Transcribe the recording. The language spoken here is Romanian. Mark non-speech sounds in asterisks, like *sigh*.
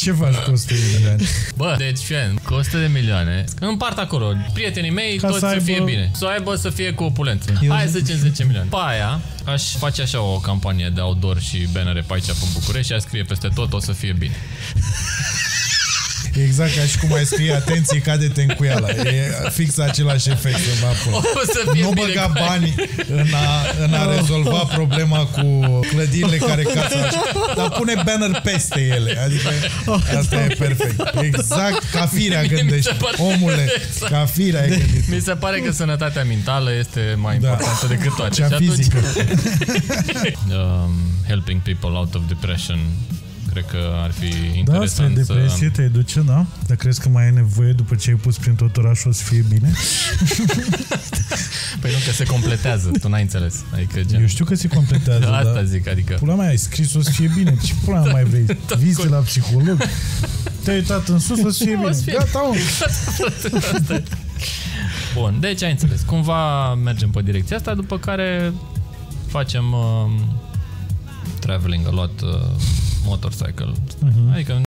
Ce faci cu 100 de milioane? Bă, deci, fien, cu 100 de milioane, împart acolo. Prietenii mei, Ca toți să să, aibă- fie bine. Să aibă să fie cu opulență. Eu Hai zic- să zicem 10 milioane. Pe aia, aș face așa o campanie de outdoor și bannere pe aici, pe București și aș scrie peste tot, o să fie bine. *laughs* Exact ca și cum ai scrie atenție, cade-te în cuiala. E fix același efect în apă. O să fie Nu bine băga cu aia. bani în a, în a rezolva problema cu clădirile care cad sau așa, dar pune banner peste ele. Adică asta e perfect. Exact ca firea Mie mi se gândești. pare- Omule, Exact. ca firea ai gândit. Mi se pare că sănătatea mentală este mai Da. importantă decât toate. Cea Și atunci, fizică. *laughs* um, helping people out of depression cred că ar fi Da, spre interesant depresie te duce, da? Dar crezi că mai ai nevoie după ce ai pus prin tot orașul o să fie bine? să... Păi nu, că se completează, tu n-ai înțeles. Adică gen... Eu știu că se completează, Asta dar... zic, adică... Pula mea, ai scris o să fie bine. Ce pula mea mai vrei? *laughs* Vizi la psiholog? Te-ai uitat în sus, o să fie O bine. să fie Gata, mă. *laughs* Asta e. Bun, deci ai înțeles. Cumva mergem pe direcția asta, după care facem um, traveling a lot uh, motorcycle. Mhm. Adică